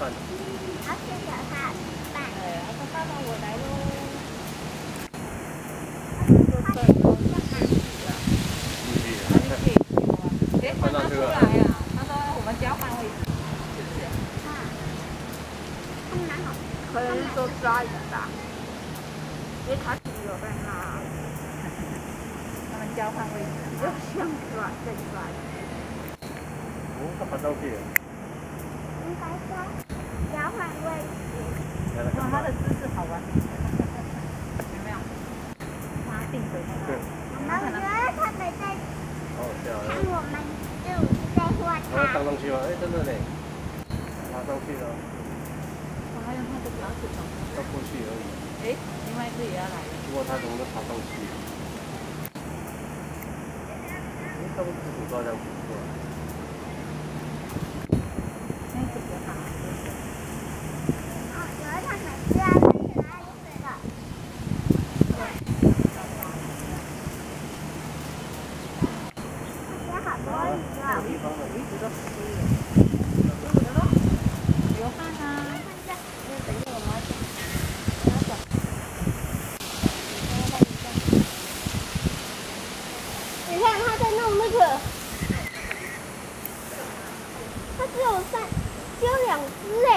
他谢谢他，板。哎，他爸爸我来喽。他他，他他。他，他说我们交换位置，他。他可能说抓鱼。他交换位置。上去吗？哎，真的嘞，拿上去了，我还有他的脚趾头。要过去而已。哎，另外一只也要来了。不过他怎么能爬上去？哎，他们自己抓这样子过来。那一只比较大。哦，觉得他们是要在哪里的？有好多鱼啊！地方的一直都死了。流汗啊！等一下我们你看他在弄那个，他只有三，只有两只哎，